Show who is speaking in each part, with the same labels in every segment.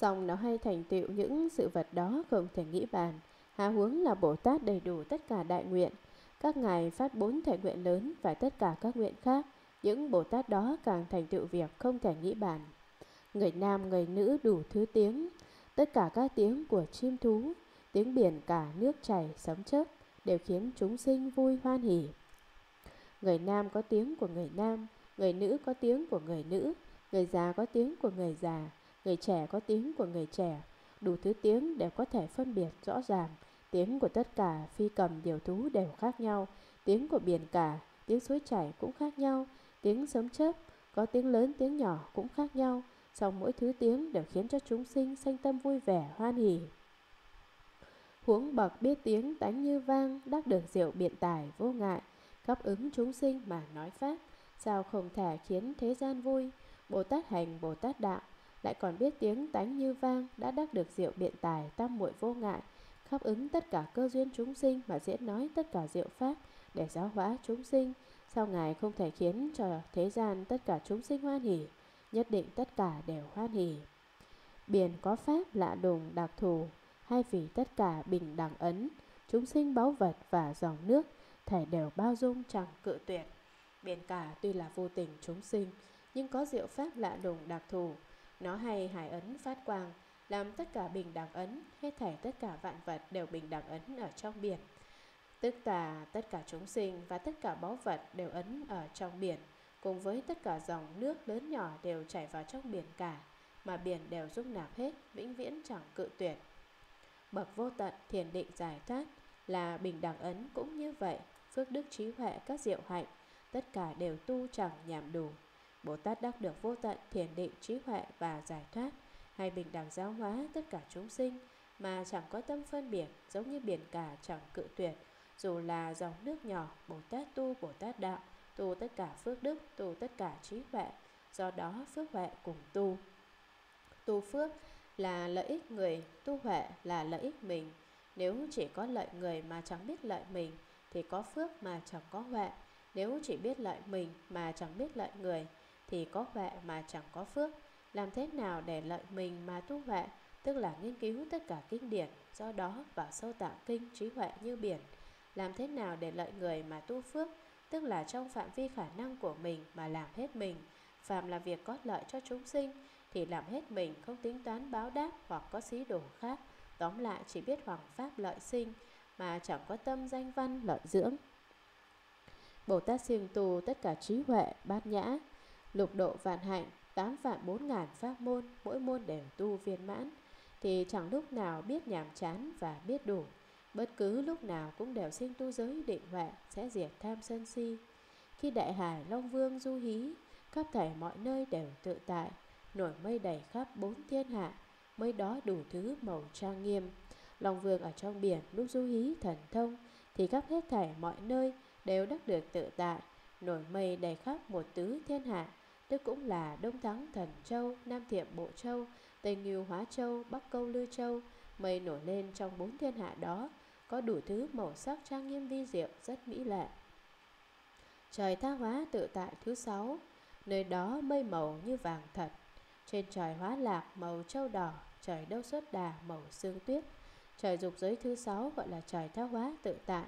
Speaker 1: Xong nó hay thành tựu những sự vật đó không thể nghĩ bàn. Há huống là Bồ Tát đầy đủ tất cả đại nguyện. Các ngài phát bốn thể nguyện lớn và tất cả các nguyện khác. Những Bồ Tát đó càng thành tựu việc không thể nghĩ bàn. Người nam, người nữ đủ thứ tiếng. Tất cả các tiếng của chim thú, tiếng biển cả nước chảy, sấm chớp đều khiến chúng sinh vui hoan hỉ. Người nam có tiếng của người nam, người nữ có tiếng của người nữ, người già có tiếng của người già, người trẻ có tiếng của người trẻ. Đủ thứ tiếng đều có thể phân biệt rõ ràng. Tiếng của tất cả phi cầm điều thú đều khác nhau. Tiếng của biển cả, tiếng suối chảy cũng khác nhau. Tiếng sấm chớp, có tiếng lớn tiếng nhỏ cũng khác nhau. Song mỗi thứ tiếng đều khiến cho chúng sinh sanh tâm vui vẻ, hoan hỉ. Huống bậc biết tiếng tánh như vang, đắc được diệu biện tài vô ngại, cấp ứng chúng sinh mà nói pháp, sao không thể khiến thế gian vui. Bồ Tát hành, Bồ Tát đạo, lại còn biết tiếng tánh như vang, đã đắc được diệu biện tài, tam muội vô ngại, khắp ứng tất cả cơ duyên chúng sinh mà diễn nói tất cả diệu pháp để giáo hóa chúng sinh. Sao Ngài không thể khiến cho thế gian tất cả chúng sinh hoan hỉ, nhất định tất cả đều hoan hỉ. Biển có pháp lạ đùng đặc thù, hay vì tất cả bình đẳng ấn, chúng sinh báu vật và dòng nước, thể đều bao dung chẳng cự tuyệt. Biển cả tuy là vô tình chúng sinh, nhưng có diệu pháp lạ đùng đặc thù. Nó hay hải ấn phát quang, làm tất cả bình đẳng ấn, hết thảy tất cả vạn vật đều bình đẳng ấn ở trong biển. Tức là tất cả chúng sinh và tất cả báu vật đều ấn ở trong biển, cùng với tất cả dòng nước lớn nhỏ đều chảy vào trong biển cả, mà biển đều dung nạp hết, vĩnh viễn chẳng cự tuyệt. Bậc vô tận thiền định giải thoát là bình đẳng ấn cũng như vậy, phước đức trí huệ các diệu hạnh, tất cả đều tu chẳng nhảm đủ. Bồ Tát đắc được vô tận thiền định trí huệ và giải thoát, hay bình đẳng giáo hóa tất cả chúng sinh, mà chẳng có tâm phân biệt, giống như biển cả chẳng cự tuyệt. Dù là dòng nước nhỏ, Bồ Tát tu Bồ Tát đạo, tu tất cả phước đức, tu tất cả trí huệ, do đó phước huệ cùng tu. Tu phước là lợi ích người, tu huệ là lợi ích mình. Nếu chỉ có lợi người mà chẳng biết lợi mình, thì có phước mà chẳng có huệ. Nếu chỉ biết lợi mình mà chẳng biết lợi người, thì có huệ mà chẳng có phước. Làm thế nào để lợi mình mà tu huệ, tức là nghiên cứu tất cả kinh điển, do đó vào sâu tạng kinh trí huệ như biển. Làm thế nào để lợi người mà tu phước, tức là trong phạm vi khả năng của mình mà làm hết mình. phàm là việc có lợi cho chúng sinh, thì làm hết mình không tính toán báo đáp hoặc có xí đồ khác. Tóm lại chỉ biết hoàng pháp lợi sinh mà chẳng có tâm danh văn lợi dưỡng. Bồ Tát siêng tu tất cả trí huệ, bát nhã, lục độ vạn hạnh, tám vạn bốn ngàn pháp môn, mỗi môn đều tu viên mãn, thì chẳng lúc nào biết nhàm chán và biết đủ. Bất cứ lúc nào cũng đều sinh tu giới định huệ, sẽ diệt tham sân si. Khi đại hải Long Vương du hí, khắp thảy mọi nơi đều tự tại, nổi mây đầy khắp bốn thiên hạ, mây đó đủ thứ màu trang nghiêm. Long Vương ở trong biển lúc du hí thần thông, thì khắp hết thảy mọi nơi đều đắc được tự tại, nổi mây đầy khắp một tứ thiên hạ, tức cũng là Đông Thắng Thần Châu, Nam Thiệm Bộ Châu, Tây Ngưu Hóa Châu, Bắc Câu Lư Châu, mây nổi lên trong bốn thiên hạ đó, có đủ thứ màu sắc trang nghiêm vi diệu rất mỹ lệ. Trời tha hóa tự tại thứ sáu, nơi đó mây màu như vàng thật, trên trời hóa lạc màu châu đỏ, trời đâu xuất đà màu sương tuyết. Trời dục giới thứ sáu gọi là trời tha hóa tự tại.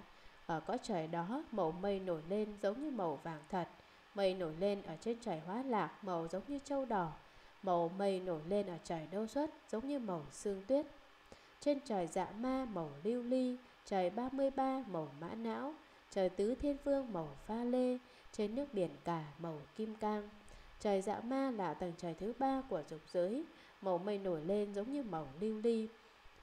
Speaker 1: Ờ, ở cõi trời đó màu mây nổi lên giống như màu vàng thật. Mây nổi lên ở trên trời hóa lạc màu giống như châu đỏ. Màu mây nổi lên ở trời đâu xuất giống như màu sương tuyết. Trên trời dạ ma màu lưu ly, trời 33 màu mã não, trời tứ thiên vương màu pha lê, trên nước biển cả màu kim cang. Trời dạ ma là tầng trời thứ ba của dục giới, màu mây nổi lên giống như màu lưu ly.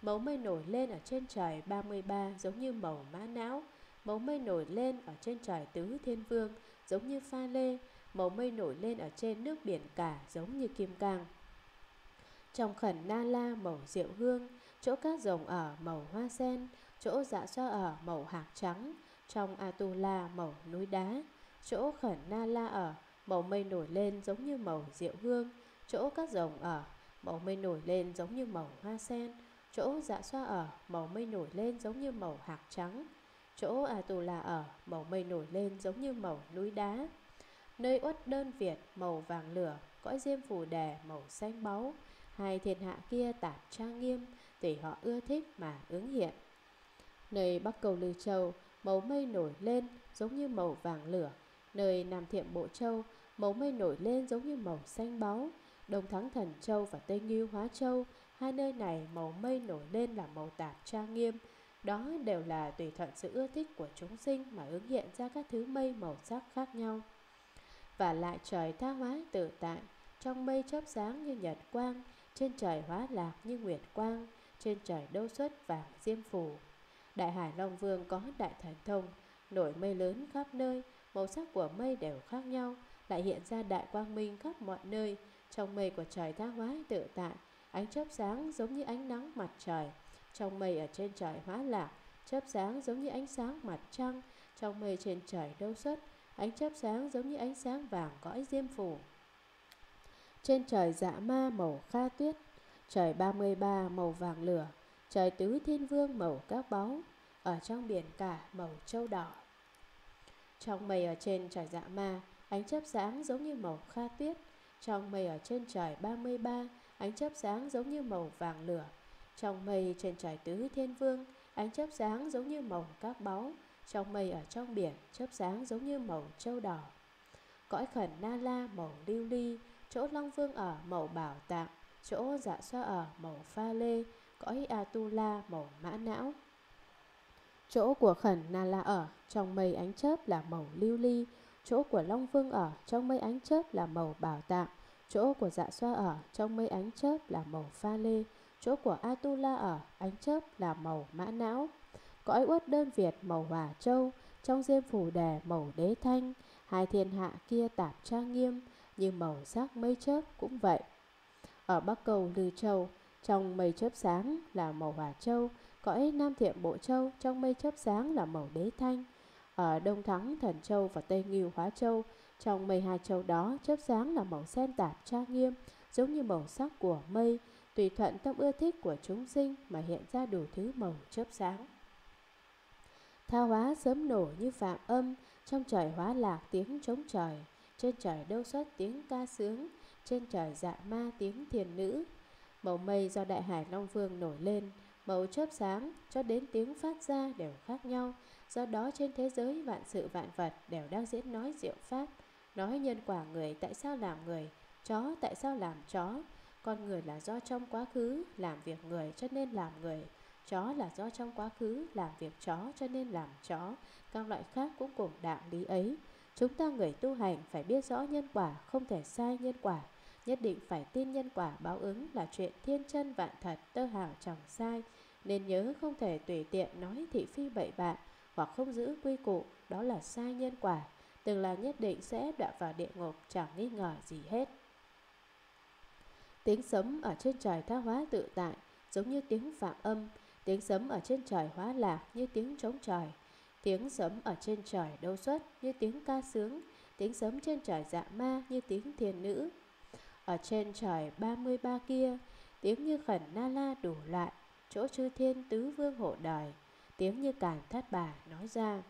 Speaker 1: Màu mây nổi lên ở trên trời 33 giống như màu mã não. Màu mây nổi lên ở trên trời tứ thiên vương giống như pha lê. Màu mây nổi lên ở trên nước biển cả giống như kim cang. Trong khẩn na la màu rượu hương, chỗ các rồng ở màu hoa sen, chỗ dạ xoa ở màu hạt trắng, trong Atula màu núi đá, chỗ khẩn na la ở Màu mây nổi lên giống như màu rượu hương Chỗ các rồng ở Màu mây nổi lên giống như màu hoa sen Chỗ dạ xoa ở Màu mây nổi lên giống như màu hạt trắng Chỗ à tù là ở, Màu mây nổi lên giống như màu núi đá. Nơi uất đơn Việt, màu vàng lửa, Cõi diêm phù đề màu xanh báu. Hai thiên hạ kia tản trang nghiêm Tùy họ ưa thích mà ứng hiện. Nơi Bắc Cầu Lư Châu, Màu mây nổi lên giống như màu vàng lửa. Nơi Nam Thiệm Bộ Châu, Màu mây nổi lên giống như màu xanh báu. Đông Thắng Thần Châu và Tây Nghiêu Hóa Châu, Hai nơi này màu mây nổi lên là màu tạp trang nghiêm đó đều là tùy thuận sự ưa thích của chúng sinh Mà ứng hiện ra các thứ mây màu sắc khác nhau. Và lại trời tha hóa tự tại, Trong mây chớp sáng như nhật quang, Trên trời hóa lạc như nguyệt quang, Trên trời đâu xuất vàng diêm phủ Đại Hải Long Vương có đại thần thông, Nổi mây lớn khắp nơi, Màu sắc của mây đều khác nhau, Lại hiện ra đại quang minh khắp mọi nơi. Trong mây của trời tha hóa tự tại, Ánh chớp sáng giống như ánh nắng mặt trời trong mây ở trên trời hóa lạc Chớp sáng giống như ánh sáng mặt trăng. Trong mây trên trời đâu xuất, Ánh chớp sáng giống như ánh sáng vàng cõi diêm phủ. Trên trời dạ ma màu kha tuyết, Trời 33 màu vàng lửa, Trời tứ thiên vương màu các báu, Ở trong biển cả màu châu đỏ. Trong mây ở trên trời dạ ma, Ánh chớp sáng giống như màu kha tuyết. Trong mây ở trên trời 33 Ánh chớp sáng giống như màu vàng lửa trong mây trên trời tứ thiên vương, Ánh chớp sáng giống như màu các báu. Trong mây ở trong biển, Chớp sáng giống như màu châu đỏ. Cõi khẩn na la màu lưu ly, Chỗ long vương ở màu bảo tạng, Chỗ dạ xoa ở màu pha lê, Cõi Atula màu mã não. Chỗ của khẩn na la ở Trong mây ánh chớp là màu lưu ly, Chỗ của long vương ở Trong mây ánh chớp là màu bảo tạng, Chỗ của dạ xoa ở trong mây ánh chớp là màu pha lê Chỗ của Atula ở ánh chớp là màu mã não. Cõi uất đơn Việt màu hòa châu Trong diêm phủ đề màu đế thanh. Hai thiên hạ kia tạp trang nghiêm Như màu sắc mây chớp cũng vậy. Ở Bắc Cầu Lư Châu Trong mây chớp sáng là màu hòa châu. Cõi Nam Thiệm Bộ Châu Trong mây chớp sáng là màu đế thanh. Ở Đông Thắng Thần Châu và Tây Nghiêu Hóa Châu trong mây hai châu đó, chớp sáng là màu sen tạp trang nghiêm, giống như màu sắc của mây, tùy thuận tâm ưa thích của chúng sinh mà hiện ra đủ thứ màu chớp sáng. Tha hóa sớm nổ như phạm âm, trong trời hóa lạc tiếng trống trời, trên trời đâu xuất tiếng ca sướng, trên trời dạ ma tiếng thiền nữ. Màu mây do đại hải Long Vương nổi lên, màu chớp sáng cho đến tiếng phát ra đều khác nhau, do đó trên thế giới vạn sự vạn vật đều đang diễn nói diệu pháp, Nói nhân quả người tại sao làm người Chó tại sao làm chó con người là do trong quá khứ Làm việc người cho nên làm người. Chó là do trong quá khứ Làm việc chó cho nên làm chó. Các loại khác cũng cùng đạo lý ấy. Chúng ta người tu hành phải biết rõ nhân quả, Không thể sai nhân quả. Nhất định phải tin nhân quả báo ứng Là chuyện thiên chân vạn thật, Tơ hào chẳng sai. Nên nhớ không thể tùy tiện nói thị phi bậy bạ Hoặc không giữ quy củ, Đó là sai nhân quả. Từng là nhất định sẽ đọa vào địa ngục, chẳng nghi ngờ gì hết. Tiếng sấm ở trên trời tha hóa tự tại, giống như tiếng phạm âm, tiếng sấm ở trên trời hóa lạc như tiếng trống trời, tiếng sấm ở trên trời đâu xuất như tiếng ca sướng, tiếng sấm trên trời dạ ma như tiếng thiền nữ. Ở trên trời 33 kia, tiếng như khẩn na la đủ loại chỗ chư thiên tứ vương hộ đời, tiếng như càn thát bà nói ra.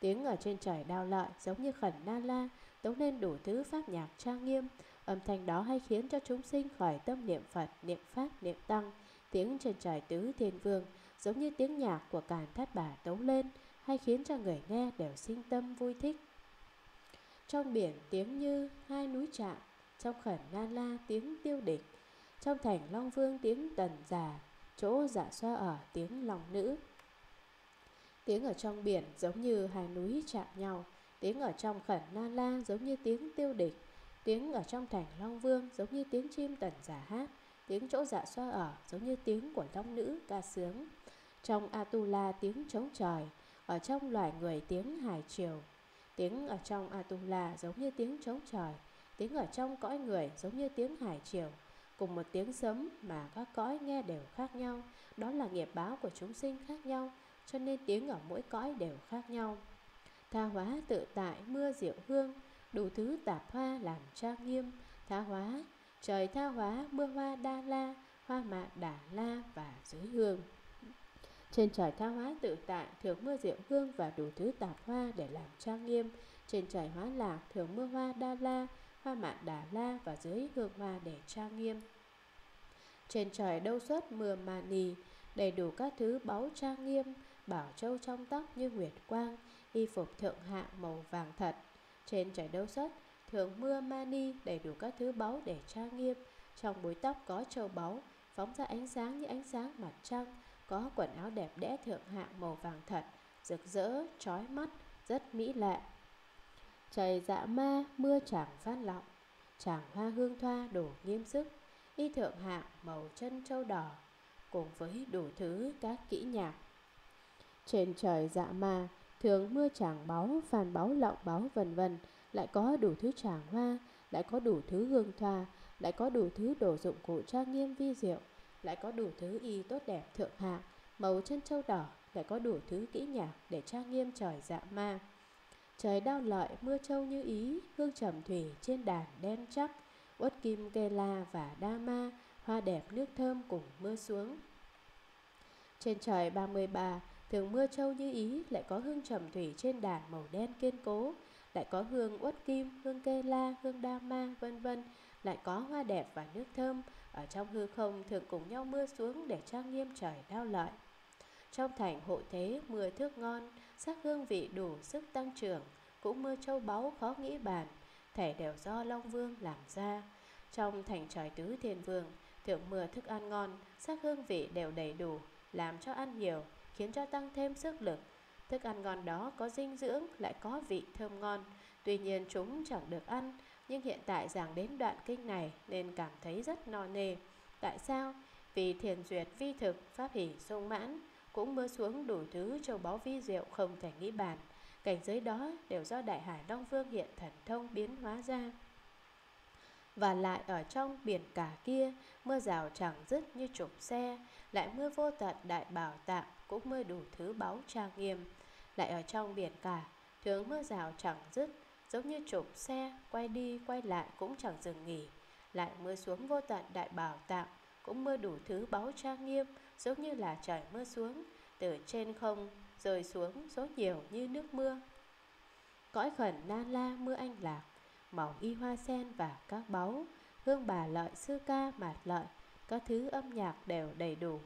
Speaker 1: Tiếng ở trên trời đao lợi giống như khẩn na la, tống lên đủ thứ pháp nhạc trang nghiêm. Âm thanh đó hay khiến cho chúng sinh khỏi tâm niệm Phật, niệm Pháp, niệm Tăng. Tiếng trên trời tứ thiên vương giống như tiếng nhạc của càn thát bà tấu lên, hay khiến cho người nghe đều sinh tâm vui thích. Trong biển tiếng như hai núi chạm, trong khẩn nan la tiếng tiêu địch, trong thành Long Vương tiếng tần già, chỗ giả xoa ở tiếng lòng nữ. Tiếng ở trong biển giống như hai núi chạm nhau Tiếng ở trong khẩn na la giống như tiếng tiêu địch, Tiếng ở trong thành Long Vương giống như tiếng chim tần giả hát, Tiếng chỗ dạ xoa ở giống như tiếng của long nữ ca sướng. Trong Atula tiếng trống trời, Ở trong loài người tiếng hải triều. Tiếng ở trong Atula giống như tiếng trống trời, Tiếng ở trong cõi người giống như tiếng hải triều. Cùng một tiếng sấm mà các cõi nghe đều khác nhau, Đó là nghiệp báo của chúng sinh khác nhau, cho nên tiếng ở mỗi cõi đều khác nhau. Tha hóa tự tại mưa diệu hương, đủ thứ tạp hoa làm trang nghiêm, tha hóa, trời tha hóa mưa hoa đa la, hoa mạ đà la và dưới hương. Trên trời tha hóa tự tại thường mưa diệu hương và đủ thứ tạp hoa để làm trang nghiêm. Trên trời hóa lạc thường mưa hoa đa la, hoa mạ đà la và dưới hương hoa để trang nghiêm. Trên trời đâu xuất mưa mani Đầy đủ các thứ báu trang nghiêm Bảo châu trong tóc như nguyệt quang Y phục thượng hạng màu vàng thật. Trên trời đấu xuất Thường mưa mani đầy đủ các thứ báu để trang nghiêm. Trong búi tóc có châu báu Phóng ra ánh sáng như ánh sáng mặt trăng. Có quần áo đẹp đẽ thượng hạng màu vàng thật Rực rỡ, trói mắt, rất mỹ lệ. Trời dạ ma, mưa chẳng phát lọng. Chàng hoa hương thoa đổ nghiêm sức. Y thượng hạng màu chân châu đỏ Cùng với đủ thứ các kỹ nhạc. Trên trời dạ ma Thường mưa tràng báu, phàn báu, lọng báu vân vân Lại có đủ thứ tràng hoa Lại có đủ thứ hương thoa Lại có đủ thứ đồ dụng cụ trang nghiêm vi diệu Lại có đủ thứ y tốt đẹp thượng hạng Màu chân châu đỏ Lại có đủ thứ kỹ nhạc để trang nghiêm trời dạ ma. Trời đau lợi mưa châu như ý Hương trầm thủy trên đàn đen chắc Uất kim kê la và đa ma Hoa đẹp nước thơm cùng mưa xuống. Trên trời 33 Thường mưa châu như ý Lại có hương trầm thủy trên đàn màu đen kiên cố Lại có hương uất kim, hương kê la, hương đa ma vân vân Lại có hoa đẹp và nước thơm. Ở trong hư không thường cùng nhau mưa xuống Để trang nghiêm trời đau lợi. Trong thành hộ thế mưa thước ngon Sắc hương vị đủ sức tăng trưởng Cũng mưa châu báu khó nghĩ bàn Thể đều do Long Vương làm ra. Trong thành trời tứ thiên vương Thượng mưa thức ăn ngon Sắc hương vị đều đầy đủ Làm cho ăn nhiều Khiến cho tăng thêm sức lực. Thức ăn ngon đó có dinh dưỡng, Lại có vị thơm ngon. Tuy nhiên chúng chẳng được ăn, Nhưng hiện tại giảng đến đoạn kinh này Nên cảm thấy rất no nê. Tại sao? Vì thiền duyệt vi thực, Pháp hỷ sung mãn, Cũng mưa xuống đủ thứ châu báu vi diệu Không thể nghĩ bàn. Cảnh giới đó đều do Đại Hải Long Vương hiện thần thông biến hóa ra. Và lại ở trong biển cả kia, Mưa rào chẳng dứt như trục xe, Lại mưa vô tận đại bảo tạng. Cũng mưa đủ thứ báu trang nghiêm Lại ở trong biển cả Thường mưa rào chẳng dứt Giống như trục xe Quay đi quay lại cũng chẳng dừng nghỉ Lại mưa xuống vô tận đại bảo tạng Cũng mưa đủ thứ báu trang nghiêm Giống như là trời mưa xuống Từ trên không rơi xuống số nhiều như nước mưa. Cõi khẩn na la mưa anh lạc, màu y hoa sen và các báu, hương bà lợi sư ca mạt lợi, các thứ âm nhạc đều đầy đủ.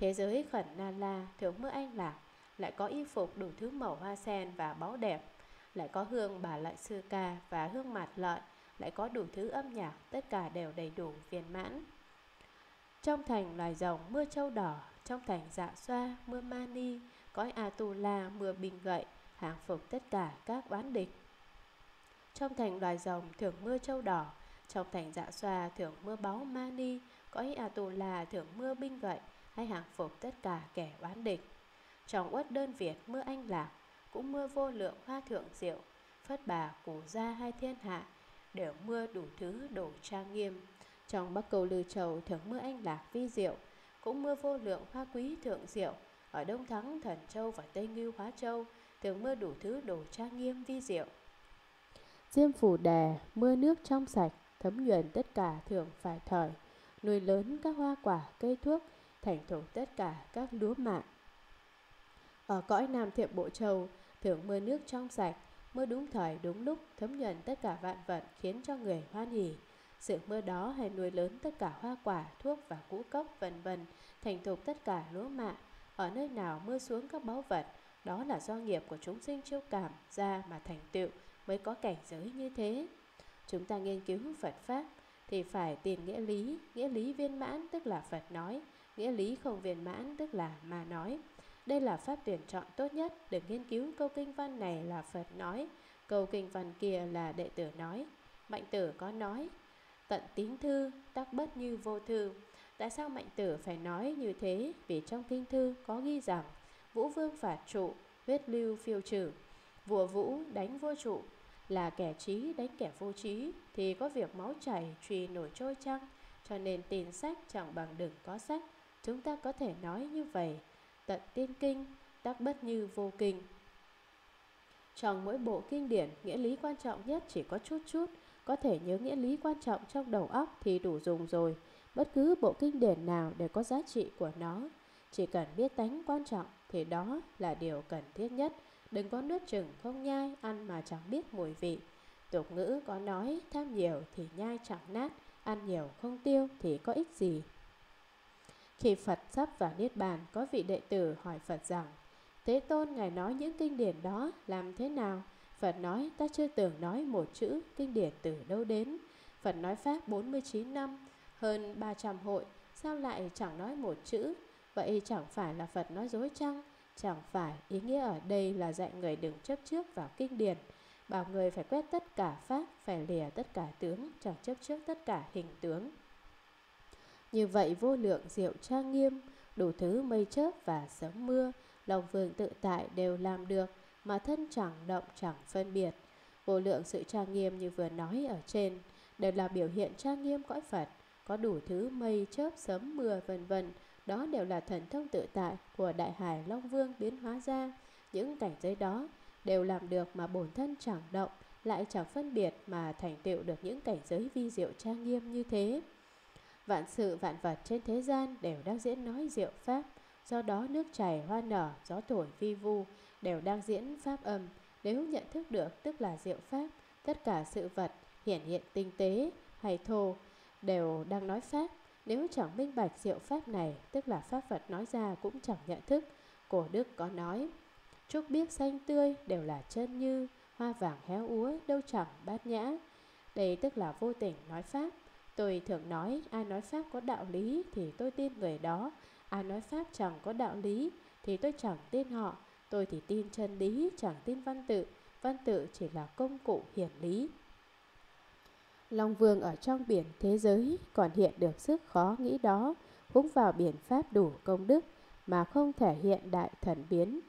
Speaker 1: Thế giới khẩn na la thường mưa anh lạc, lại có y phục đủ thứ màu hoa sen và báu đẹp, lại có hương bà lợi sư ca và hương mạt lợi, lại có đủ thứ âm nhạc, tất cả đều đầy đủ viên mãn. Trong thành loài rồng mưa châu đỏ, trong thành dạ xoa mưa mani, Cõi Atula mưa bình gậy Hàng phục tất cả các oán địch Trong thành loài rồng thưởng mưa châu đỏ Trong thành dạ xoa thưởng mưa báu mani Cõi Atula thưởng mưa binh gậy hay hàng phục tất cả kẻ oán địch. Trong uất đơn Việt mưa anh lạc Cũng mưa vô lượng hoa thượng diệu Phất bà củ gia hai thiên hạ Đều mưa đủ thứ đổ trang nghiêm. Trong Bắc Cầu Lư trầu thường mưa anh lạc vi diệu Cũng mưa vô lượng hoa quý thượng diệu. Ở Đông Thắng, Thần Châu và Tây Ngưu Hóa Châu thường mưa đủ thứ đồ trang nghiêm vi diệu. Diêm phủ đè, mưa nước trong sạch, thấm nhuần tất cả thường phải thời, nuôi lớn các hoa quả, cây thuốc, thành thục tất cả các lúa mạ. Ở cõi Nam Thiệm Bộ Châu, thường mưa nước trong sạch, mưa đúng thời đúng lúc, thấm nhuần tất cả vạn vật khiến cho người hoan hỉ. Sự mưa đó hay nuôi lớn tất cả hoa quả, thuốc và ngũ cốc vân vân, thành thục tất cả lúa mạ, ở nơi nào mưa xuống các báu vật Đó là do nghiệp của chúng sinh chiêu cảm ra mà thành tựu Mới có cảnh giới như thế Chúng ta nghiên cứu Phật Pháp Thì phải tìm nghĩa lý Nghĩa lý viên mãn tức là Phật nói Nghĩa lý không viên mãn tức là mà nói. Đây là pháp tuyển chọn tốt nhất Để nghiên cứu câu kinh văn này là Phật nói. Câu kinh văn kia là đệ tử nói. Mạnh tử có nói Tận tín thư, tắc bất như vô thư. Tại sao mạnh tử phải nói như thế? Vì trong kinh thư có ghi rằng Vũ vương phạt trụ, huyết lưu phiêu trừ. Vua vũ đánh vua trụ Là kẻ trí đánh kẻ vô trí Thì có việc máu chảy truy nổi trôi chăng Cho nên tin sách chẳng bằng đừng có sách. Chúng ta có thể nói như vậy. Tận tiên kinh, đắc bất như vô kinh. Trong mỗi bộ kinh điển, nghĩa lý quan trọng nhất chỉ có chút chút. Có thể nhớ nghĩa lý quan trọng trong đầu óc thì đủ dùng rồi. Bất cứ bộ kinh điển nào đều có giá trị của nó. Chỉ cần biết tánh quan trọng thì đó là điều cần thiết nhất. Đừng có nuốt chừng không nhai Ăn mà chẳng biết mùi vị. Tục ngữ có nói tham nhiều thì nhai chẳng nát Ăn nhiều không tiêu thì có ích gì. Khi Phật sắp vào Niết Bàn, có vị đệ tử hỏi Phật rằng, Thế Tôn Ngài nói những kinh điển đó làm thế nào? Phật nói, ta chưa từng nói một chữ kinh điển từ đâu đến. Phật nói Pháp 49 năm, hơn 300 hội, sao lại chẳng nói một chữ? Vậy chẳng phải là Phật nói dối chăng? Chẳng phải ý nghĩa ở đây là dạy người đừng chấp trước vào kinh điển, bảo người phải quét tất cả pháp, phải lìa tất cả tướng, chẳng chấp trước tất cả hình tướng. Như vậy vô lượng diệu trang nghiêm, đủ thứ mây chớp và sớm mưa, lòng vương tự tại đều làm được, mà thân chẳng động chẳng phân biệt. Vô lượng sự trang nghiêm như vừa nói ở trên, đều là biểu hiện trang nghiêm cõi Phật, có đủ thứ mây chớp sớm mưa vân vân đó đều là thần thông tự tại của Đại Hải Long Vương biến hóa ra. Những cảnh giới đó đều làm được mà bổn thân chẳng động, lại chẳng phân biệt mà thành tựu được những cảnh giới vi diệu trang nghiêm như thế. Vạn sự vạn vật trên thế gian đều đang diễn nói diệu pháp, do đó nước chảy hoa nở, gió thổi vi vu đều đang diễn pháp âm. Nếu nhận thức được tức là diệu pháp, tất cả sự vật hiển hiện tinh tế hay thô đều đang nói pháp nếu chẳng minh bạch diệu pháp này, tức là pháp vật nói ra cũng chẳng nhận thức. Cổ đức có nói, trúc biếc xanh tươi đều là chân như, hoa vàng héo úa đâu chẳng bát nhã. Đây tức là vô tình nói pháp. Tôi thường nói ai nói pháp có đạo lý thì tôi tin người đó, ai nói pháp chẳng có đạo lý thì tôi chẳng tin họ. Tôi thì tin chân lý, chẳng tin văn tự. Văn tự chỉ là công cụ hiển lý. Long Vương ở trong biển thế giới còn hiện được sức khó nghĩ đó, húng vào biển pháp đủ công đức mà không thể hiện đại thần biến.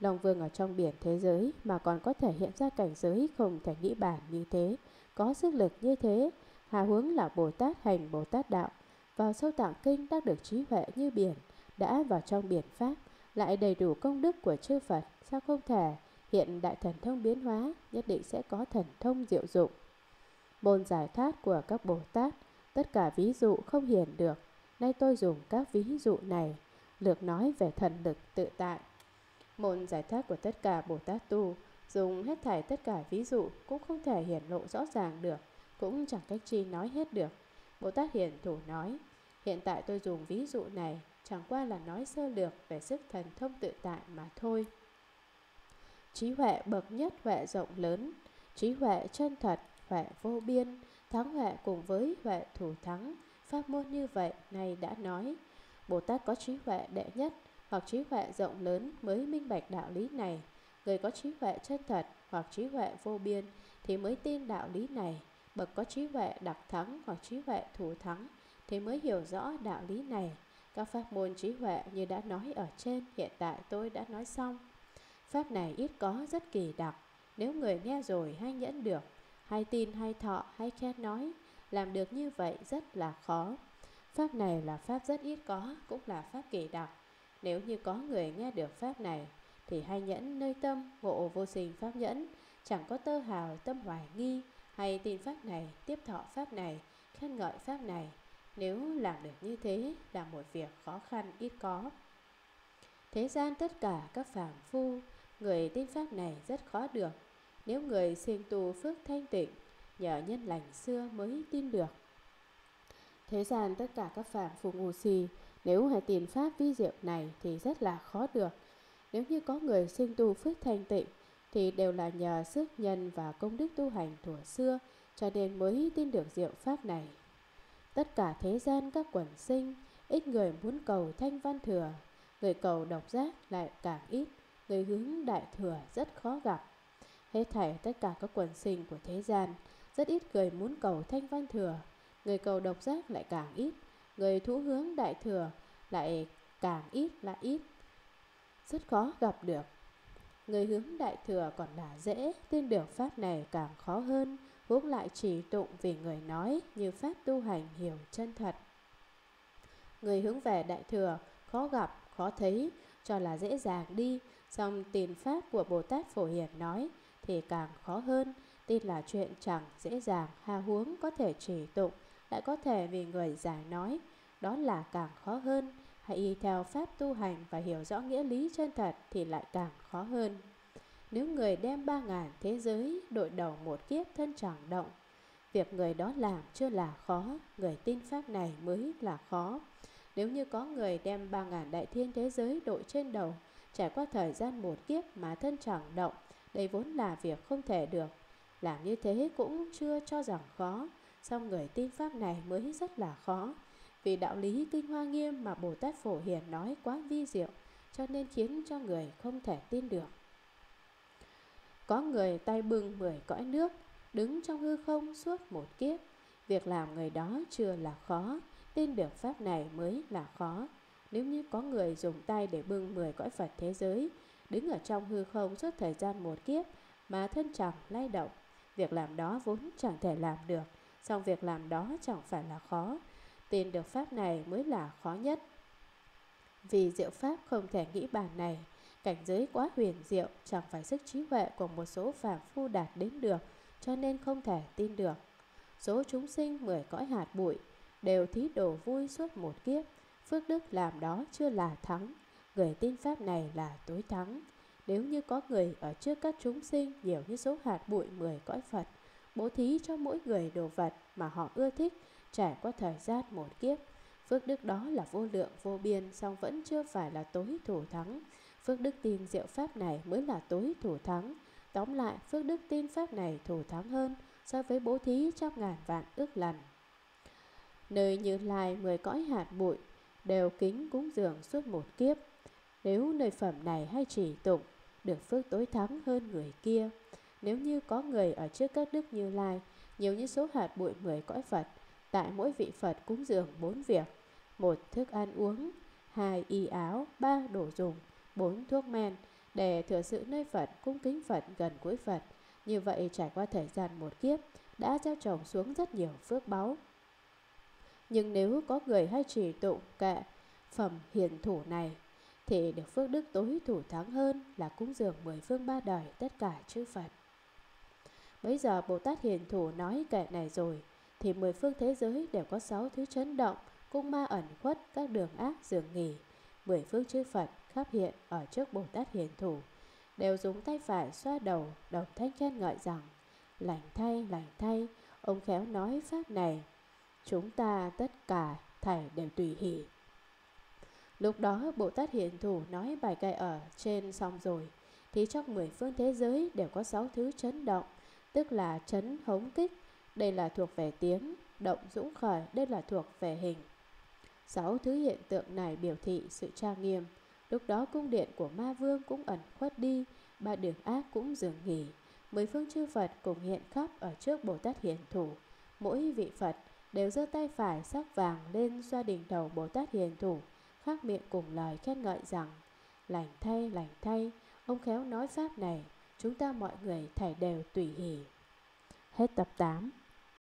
Speaker 1: Long Vương ở trong biển thế giới mà còn có thể hiện ra cảnh giới không thể nghĩ bản như thế, có sức lực như thế, hà hướng là Bồ Tát hành Bồ Tát đạo, vào sâu tạng kinh đắc được trí huệ như biển, đã vào trong biển pháp, lại đầy đủ công đức của chư Phật, sao không thể hiện đại thần thông biến hóa, nhất định sẽ có thần thông diệu dụng. Môn giải thoát của các Bồ Tát, tất cả ví dụ không hiển được. Nay tôi dùng các ví dụ này, lược nói về thần lực tự tại. Môn giải thoát của tất cả Bồ Tát tu, dùng hết thảy tất cả ví dụ cũng không thể hiển lộ rõ ràng được, cũng chẳng cách chi nói hết được. Bồ Tát Hiển Thủ nói, hiện tại tôi dùng ví dụ này chẳng qua là nói sơ lược về sức thần thông tự tại mà thôi. Trí huệ bậc nhất huệ rộng lớn, trí huệ chân thật huệ vô biên, thắng huệ cùng với huệ thủ thắng. Pháp môn như vậy, này đã nói, Bồ Tát có trí huệ đệ nhất hoặc trí huệ rộng lớn mới minh bạch đạo lý này. Người có trí huệ chân thật hoặc trí huệ vô biên thì mới tin đạo lý này. Bậc có trí huệ đặc thắng hoặc trí huệ thủ thắng thì mới hiểu rõ đạo lý này. Các pháp môn trí huệ như đã nói ở trên, hiện tại tôi đã nói xong. Pháp này ít có rất kỳ đặc, nếu người nghe rồi hay nhẫn được hay tin hay thọ hay khen nói Làm được như vậy rất là khó Pháp này là pháp rất ít có Cũng là pháp kỳ đặc Nếu như có người nghe được pháp này Thì hay nhẫn nơi tâm Ngộ vô sinh pháp nhẫn Chẳng có tơ hào tâm hoài nghi hay tin pháp này, Tiếp thọ pháp này, Khen ngợi pháp này. Nếu làm được như thế Là một việc khó khăn ít có. Thế gian tất cả các phàm phu, Người tin pháp này rất khó được. Nếu người siêng tu phước thanh tịnh, Nhờ nhân lành xưa mới tin được. Thế gian tất cả các phàm phu ngu si, Nếu hay tin pháp vi diệu này Thì rất là khó được. Nếu như có người sinh tu phước thanh tịnh thì đều là nhờ sức nhân và công đức tu hành thuở xưa Cho nên mới tin được diệu pháp này. Tất cả thế gian các quần sinh, Ít người muốn cầu thanh văn thừa, Người cầu độc giác lại càng ít, Người hướng đại thừa rất khó gặp. Hết thảy tất cả các quần sinh của thế gian, Rất ít người muốn cầu thanh văn thừa, Người cầu độc giác lại càng ít, Người thú hướng đại thừa lại càng ít là ít, Rất khó gặp được. Người hướng đại thừa còn là dễ Tin được pháp này càng khó hơn Huống lại chỉ tụng vì người nói Như pháp tu hành hiểu chân thật Người hướng về đại thừa Khó gặp, khó thấy Cho là dễ dàng đi song tiền pháp của Bồ Tát Phổ Hiền nói thì càng khó hơn. Tin là chuyện chẳng dễ dàng, hà huống có thể chỉ tụng, lại có thể vì người giải nói. Đó là càng khó hơn. Hãy y theo pháp tu hành và hiểu rõ nghĩa lý chân thật thì lại càng khó hơn. Nếu người đem ba ngàn thế giới đội đầu một kiếp thân chẳng động, việc người đó làm chưa là khó, người tin pháp này mới là khó. Nếu như có người đem ba ngàn đại thiên thế giới đội trên đầu, trải qua thời gian một kiếp mà thân chẳng động, đây vốn là việc không thể được. Làm như thế cũng chưa cho rằng khó, song người tin pháp này mới rất là khó. Vì đạo lý kinh hoa nghiêm mà Bồ Tát Phổ Hiền nói quá vi diệu, cho nên khiến cho người không thể tin được. Có người tay bưng mười cõi nước, đứng trong hư không suốt một kiếp. Việc làm người đó chưa là khó, tin được pháp này mới là khó. Nếu như có người dùng tay để bưng mười cõi Phật thế giới, đứng ở trong hư không suốt thời gian một kiếp mà thân chẳng lay động, việc làm đó vốn chẳng thể làm được, song việc làm đó chẳng phải là khó. Tin được pháp này mới là khó nhất. Vì diệu pháp không thể nghĩ bàn này, cảnh giới quá huyền diệu chẳng phải sức trí huệ của một số phàm phu đạt đến được, cho nên không thể tin được. Số chúng sinh mười cõi hạt bụi đều thí đồ vui suốt một kiếp, phước đức làm đó chưa là thắng, người tin pháp này là tối thắng. Nếu như có người ở trước các chúng sinh nhiều như số hạt bụi mười cõi Phật, bố thí cho mỗi người đồ vật mà họ ưa thích, trải qua thời gian một kiếp, phước đức đó là vô lượng vô biên, song vẫn chưa phải là tối thủ thắng. Phước đức tin diệu pháp này mới là tối thủ thắng. Tóm lại, phước đức tin pháp này thủ thắng hơn so với bố thí trăm ngàn vạn ước lần. Nơi như lai mười cõi hạt bụi đều kính cúng dường suốt một kiếp. Nếu nơi phẩm này hay chỉ tụng, được phước tối thắng hơn người kia. Nếu như có người ở trước các đức như lai, nhiều như số hạt bụi mười cõi Phật, tại mỗi vị Phật cúng dường bốn việc. Một thức ăn uống, hai y áo, ba đồ dùng, bốn thuốc men, để thừa sự nơi Phật cung kính Phật gần cuối Phật. Như vậy trải qua thời gian một kiếp, đã gieo trồng xuống rất nhiều phước báu. Nhưng nếu có người hay trì tụng kệ phẩm hiền thủ này, thì được phước đức tối thủ thắng hơn là cúng dường mười phương ba đời tất cả chư Phật. Bây giờ Bồ Tát Hiền Thủ nói kệ này rồi, thì mười phương thế giới đều có sáu thứ chấn động, cung ma ẩn khuất, các đường ác dường nghỉ. Mười phương chư Phật khắp hiện ở trước Bồ Tát Hiền Thủ, đều dùng tay phải xoa đầu, đồng thanh khen ngợi rằng, lành thay, lành thay, ông khéo nói pháp này, chúng ta tất cả thảy đều tùy hỷ. Lúc đó Bồ Tát Hiền Thủ nói bài kệ ở trên xong rồi, thì trong mười phương thế giới đều có sáu thứ chấn động, tức là chấn hống kích, đây là thuộc về tiếng, động dũng khởi, đây là thuộc về hình. Sáu thứ hiện tượng này biểu thị sự trang nghiêm. Lúc đó cung điện của ma vương cũng ẩn khuất đi, ba đường ác cũng dừng nghỉ. Mười phương chư Phật cùng hiện khắp ở trước Bồ Tát Hiền Thủ. Mỗi vị Phật đều giơ tay phải sắc vàng lên xoa đỉnh đầu Bồ Tát Hiền Thủ, khác miệng cùng lời khen ngợi rằng Lành thay, lành thay, ông khéo nói pháp này, chúng ta mọi người thảy đều tùy hỷ. Hết tập 8